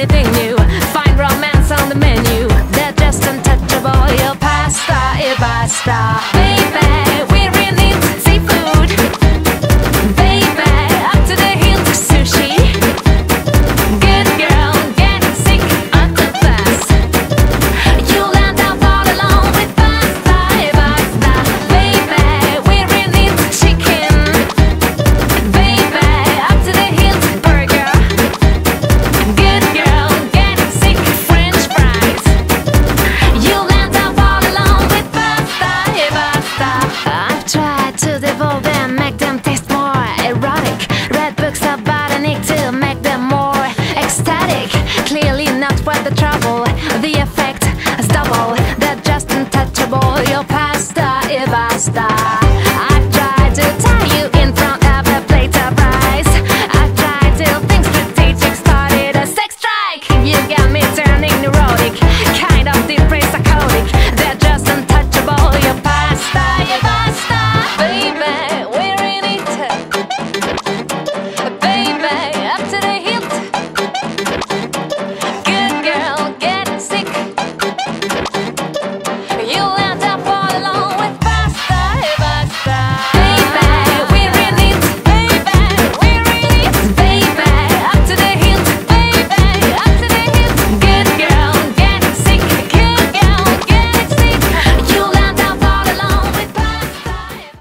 anything new. Find romance on the menu. They're just untouchable. You'll Your pasta, your pasta. Baby. Clearly not worth the trouble.